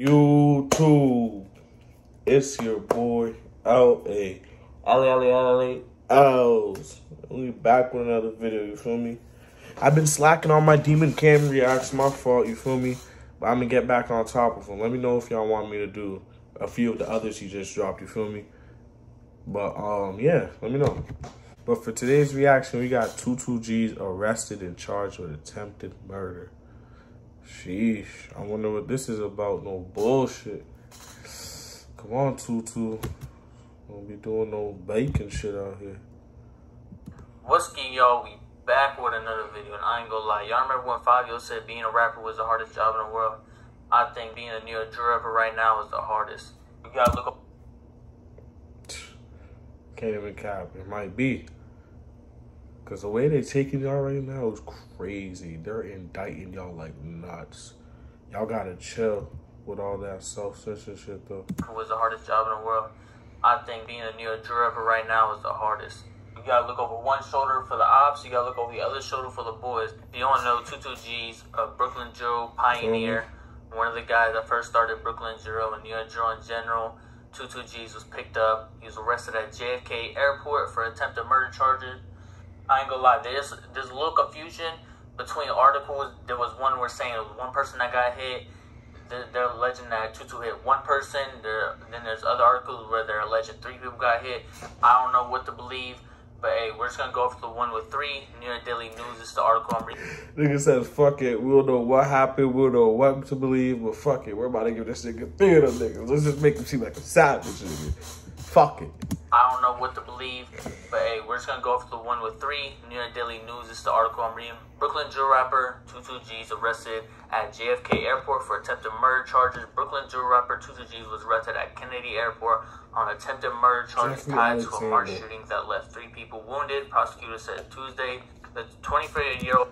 YouTube, it's your boy L.A. Ali L's. We back with another video, you feel me? I've been slacking on my Demon Cam reacts, my fault, you feel me? But I'm gonna get back on top of them. Let me know if y'all want me to do a few of the others he just dropped, you feel me? But um, yeah, let me know. But for today's reaction, we got 22Gz arrested and charged with attempted murder. Sheesh. I wonder what this is about. No bullshit. Come on, Tutu. Don't be doing no bacon shit out here. What's good, y'all? We back with another video, and I ain't gonna lie. Y'all remember when Fabio said being a rapper was the hardest job in the world? I think being a New York rapper right now is the hardest. You gotta look up. Can't even cap. It might be. Because the way they're taking y'all right now is crazy. They're indicting y'all like nuts. Y'all gotta chill with all that self-censorship though. It Was the hardest job in the world. I think being a New York driver right now is the hardest. You gotta look over one shoulder for the ops, you gotta look over the other shoulder for the boys. If you don't know, 22Gz, a Brooklyn Drill pioneer, mm-hmm. one of the guys that first started Brooklyn Drill and New York Drill in general. 22Gz was picked up. He was arrested at JFK Airport for attempted murder charges. I ain't gonna lie, there's there's a little confusion between articles. There was one where saying one person that got hit. They're, they're alleging that Tutu hit one person. Then there's other articles where they're alleging three people got hit. I don't know what to believe. But hey, we're just gonna go for the one with three. York Daily News is the article I'm reading. Nigga says, fuck it. We don't know what happened. We don't know what to believe. But fuck it. We're about to give this nigga three of them niggas. Let's just make him seem like a savage nigga. Fuck it. I don't know what to believe, but hey, we're just gonna go for the one with three. New York Daily News is the article I'm reading. Brooklyn drill rapper 22Gz arrested at JFK Airport for attempted murder charges. Brooklyn drill rapper 22Gz was arrested at Kennedy Airport on attempted murder charges tied to a March shooting that left three people wounded. Prosecutor said Tuesday the 23 year old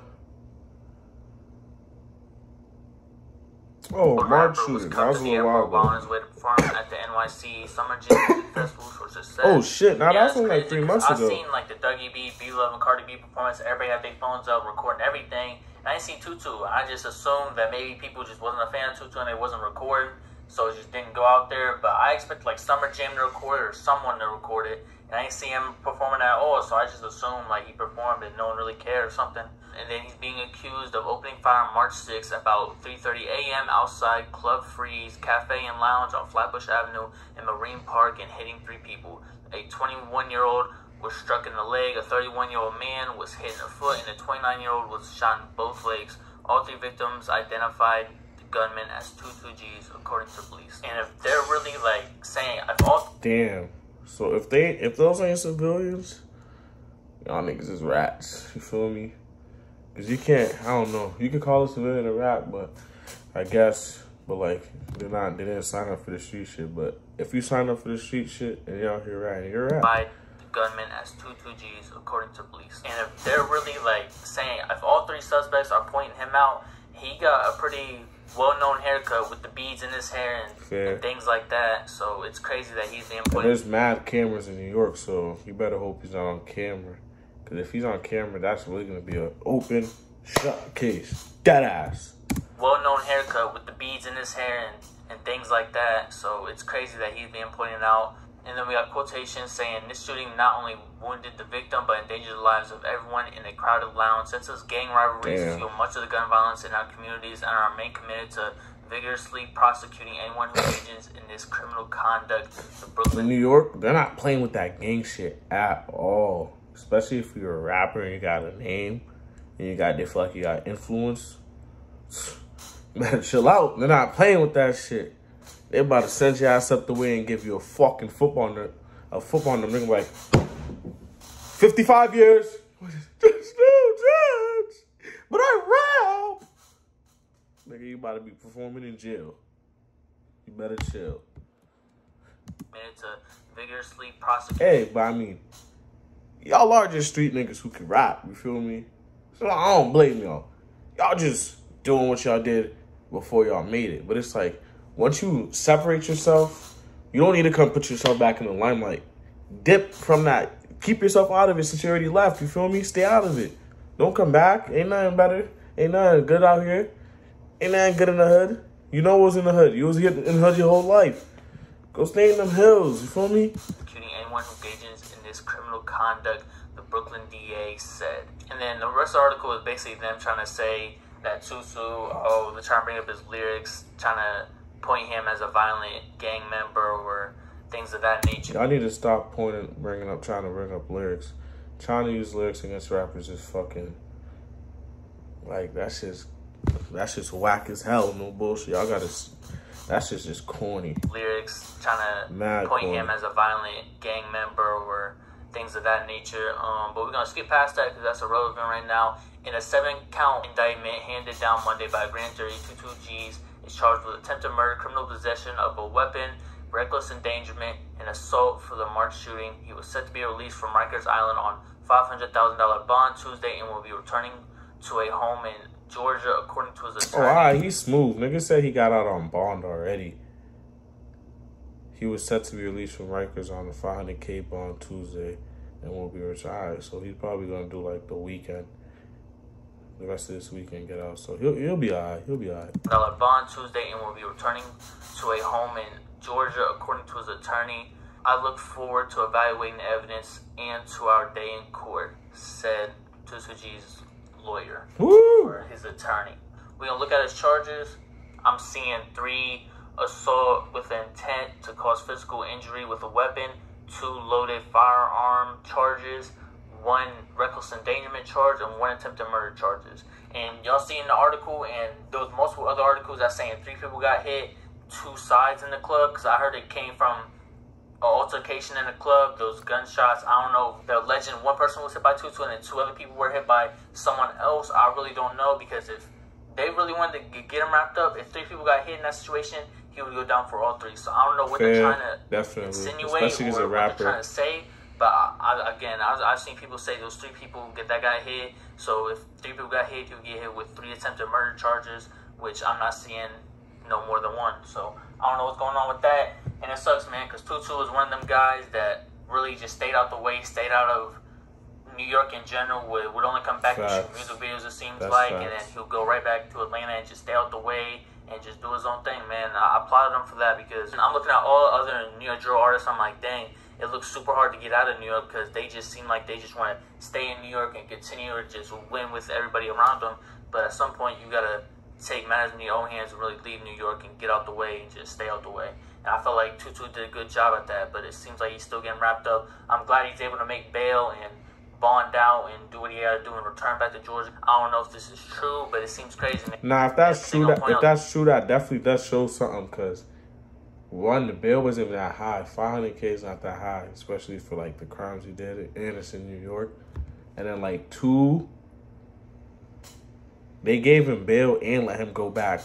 Oh, March shooting. That was a while ago. On his way to perform at the NYC Summer Jam Festival, which was said. Oh shit! Now yeah, that's like three months ago. I seen like the Dougie B, B Love, and Cardi B performance. Everybody had big phones up, recording everything. And I didn't see Tutu. I just assumed that maybe people just wasn't a fan of Tutu and they wasn't recording, so it just didn't go out there. But I expect like Summer Jam to record or someone to record it. And I didn't see him performing at all, so I just assumed like he performed and no one really cared or something and then he's being accused of opening fire on March 6th about 3:30 a.m. outside Club Freeze Cafe and Lounge on Flatbush Avenue in Marine Park and hitting three people. A 21-year-old was struck in the leg, a 31-year-old man was hit in the foot, and a 29-year-old was shot in both legs. All three victims identified the gunman as 22Gz, according to police. And if they're really like saying, if all damn, so if they if those ain't civilians, y'all niggas is rats. You feel me? Cause you can't, I don't know. You can call a civilian a rap, but I guess, but like, they're not, they didn't sign up for the street shit. But if you sign up for the street shit and you're out here ratting, you're rap. By the gunman as two two Gs, according to police. And if they're really like saying, if all three suspects are pointing him out, he got a pretty well-known haircut with the beads in his hair and, and, things like that. So it's crazy that he's being put. there's mad cameras in New York, so you better hope he's not on camera. Because if he's on camera, that's really going to be an open, shut case. Dead ass. Well known haircut with the beads in his hair and, and things like that. So it's crazy that he's being pointed out. And then we got quotations saying this shooting not only wounded the victim but endangered the lives of everyone in a crowded lounge. Since this gang rivalries fuel much of the gun violence in our communities and are main committed to vigorously prosecuting anyone who engages in this criminal conduct. The Brooklyn, New York, they're not playing with that gang shit at all especially if you're a rapper and you got a name and you got they feel like you got influence. You better chill out. They're not playing with that shit. They about to send your ass up the way and give you a fucking football on the a football in the ring like 55 years. There's no judge. But I rap. Nigga, you about to be performing in jail. You better chill. Man, to vigorously prosecute. Hey, but I mean, y'all are just street niggas who can rap, you feel me? So I don't blame y'all. Y'all just doing what y'all did before y'all made it. But it's like, once you separate yourself, you don't need to come put yourself back in the limelight. Dip from that. Keep yourself out of it since you already left, you feel me? Stay out of it. Don't come back. Ain't nothing better. Ain't nothing good out here. Ain't nothing good in the hood. You know what's in the hood. You was in the hood your whole life. Go stay in them hills. You feel me? Anyone who in this criminal conduct, the Brooklyn DA said. And then the rest of the article is basically them trying to say that Tutu, oh, they're trying to bring up his lyrics, trying to point him as a violent gang member or things of that nature. I need to stop pointing, bringing up, trying to bring up lyrics. Trying to use lyrics against rappers is fucking, like, that's just, that's just whack as hell. No bullshit. Y'all gotta, that's just, just corny. Lyrics trying to Mad point corny. him as a violent gang member or things of that nature. Um, but we're gonna skip past that because that's irrelevant right now. In a seven-count indictment handed down Monday by a grand jury, Tutu G's is charged with attempted murder, criminal possession of a weapon, reckless endangerment, and assault for the March shooting. He was set to be released from Rikers Island on $500,000 bond Tuesday and will be returning to a home in Georgia, according to his Oh, attorney. alright, he's smooth. Nigga said he got out on bond already. He was set to be released from Rikers on the 500k bond Tuesday and will be retired. So he's probably gonna do like the weekend, the rest of this weekend, get out. So he'll he'll be alright. He'll be alright. dollar bond Tuesday and will be returning to a home in Georgia, according to his attorney. I look forward to evaluating the evidence and to our day in court, said Tusuji's lawyer Woo! or his attorney. We're gonna look at his charges. I'm seeing three assault with intent to cause physical injury with a weapon, two loaded firearm charges, one reckless endangerment charge, and one attempted murder charges. And y'all see in the article, and there was multiple other articles that saying three people got hit, two sides in the club, because I heard it came from altercation in the club, those gunshots. I don't know. The legend, one person was hit by Tutu, and then two other people were hit by someone else. I really don't know because if they really wanted to get him wrapped up, if three people got hit in that situation, he would go down for all three. So I don't know what they're trying to definitely, insinuate especially or a what they're trying to say. But I, I, again, I, I've seen people say those three people get that guy hit. So if three people got hit, he'll get hit with three attempted murder charges, which I'm not seeing no more than one. So I don't know what's going on with that. And it sucks, man, because Tutu is one of them guys that really just stayed out the way, stayed out of New York in general, would, would only come back to shoot music videos, it seems That's like, and then he'll go right back to Atlanta and just stay out the way and just do his own thing, man. I applaud him for that because I'm looking at all other New York drill artists, I'm like, dang, it looks super hard to get out of New York because they just seem like they just want to stay in New York and continue to just win with everybody around them. But at some point, you gotta take matters in your own hands and really leave New York and get out the way and just stay out the way. And I felt like Tutu did a good job at that, but it seems like he's still getting wrapped up. I'm glad he's able to make bail and bond out and do what he got to do and return back to Georgia. I don't know if this is true, but it seems crazy. Nah, if that's true, that if that's true, that definitely does show something. Cause one, the bill wasn't that high. Five hundred k is not that high, especially for like the crimes he did, and it's in New York. And then like two, they gave him bail and let him go back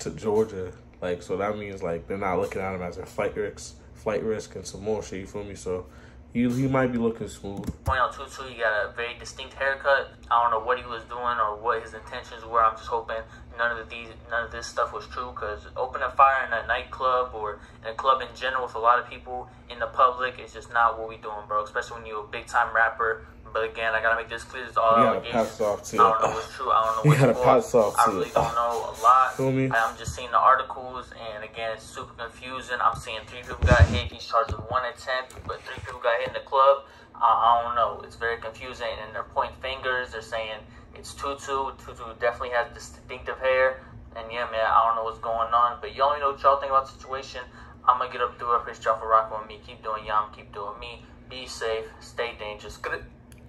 to Georgia. Like so that means like they're not looking at him as a flight risk, flight risk, and some more shit. You feel me? So he he might be looking smooth. point out Tutu, he got a very distinct haircut. I don't know what he was doing or what his intentions were. I'm just hoping none of these, none of this stuff was true. Because opening a fire in a nightclub or in a club in general with a lot of people in the public is just not what we doing, bro. Especially when you're a big time rapper. But again, I gotta make this clear. It's all You gotta allegations. pass off to I don't know what's true. I don't know what's gotta pass off I really don't know a lot. Feel me? I'm just seeing the articles, and again, it's super confusing. I'm seeing three people got hit. He's charged with one attempt, but three people got hit in the club. I, I don't know. It's very confusing, and they're pointing fingers. They're saying it's Tutu. Tutu definitely has distinctive hair, and yeah, man, I don't know what's going on. But y'all know what y'all think about the situation. I'm gonna get up through it. Appreciate y'all for rocking with me. Keep doing y'all. Keep doing me. Be safe. Stay dangerous.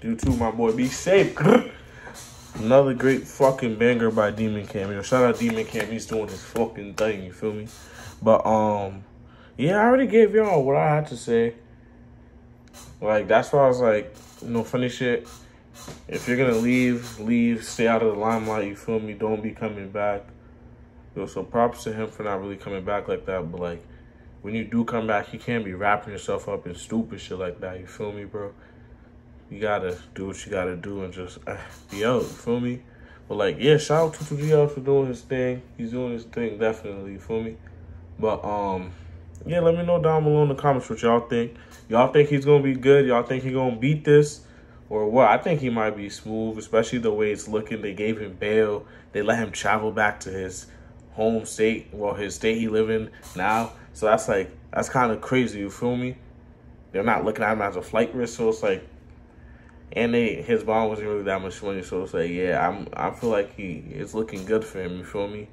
You too, my boy. Be safe. Another great fucking banger by Demon Cam. Shout out Demon Cam. He's doing his fucking thing. You feel me? But um, yeah, I already gave y'all what I had to say. Like that's why I was like, you know, funny shit. If you're gonna leave, leave. Stay out of the limelight. You feel me? Don't be coming back. Yo, so props to him for not really coming back like that. But like, when you do come back, you can't be wrapping yourself up in stupid shit like that. You feel me, bro? You gotta do what you gotta do and just uh, be out. You feel me? But like, yeah, shout out to Tutu for doing his thing. He's doing his thing, definitely. You feel me? But um, yeah, let me know down below in the comments what y'all think. Y'all think he's gonna be good? Y'all think he gonna beat this? Or what? I think he might be smooth, especially the way it's looking. They gave him bail. They let him travel back to his home state, well, his state he live in now. So that's like that's kind of crazy. You feel me? They're not looking at him as a flight risk, so it's like, and they his bond wasn't really that much money, so it's like, yeah, I'm I feel like he it's looking good for him. You feel me?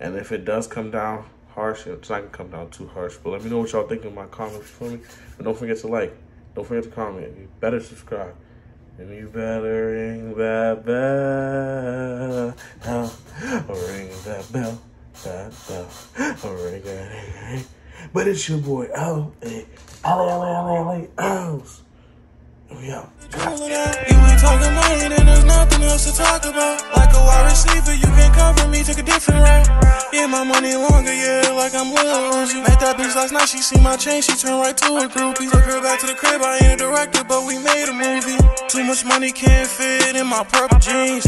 And if it does come down harsh, it's not gonna come down too harsh. But let me know what y'all think in my comments. You feel me? And don't forget to like. Don't forget to comment. You better subscribe. And you better ring that bell. Oh, ring that bell. That bell. Oh, ring that ring. But it's your boy, L. L. L. A. L. A. L's. Oh, we out. You ain't talking money, then there's nothing else to talk about. Like a wide receiver, you can cover me, took a different route. Yeah, my money longer, yeah, like I'm Lil Uzi. Met that bitch last night, she see my chain, she turned right to a groupie. Took her back to the crib, I ain't a director, but we made a movie. Too much money can't fit in my purple jeans.